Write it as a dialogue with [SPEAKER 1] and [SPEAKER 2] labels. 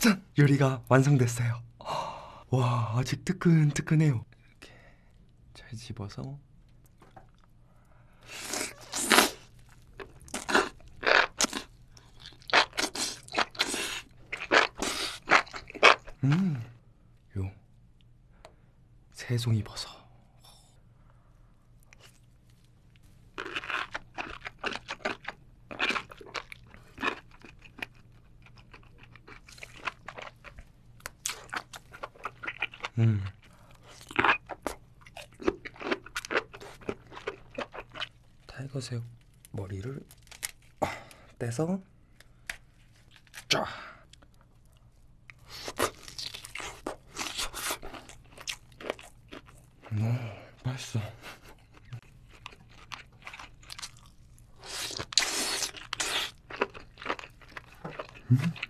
[SPEAKER 1] 짠! 요리가 완성됐어요. 와, 아직 뜨끈뜨끈해요. 이렇게 잘 집어서 음, 요 새송이 버섯. 음. 타이거 새우 머리를 떼서 쫙 너무 맛있어 음?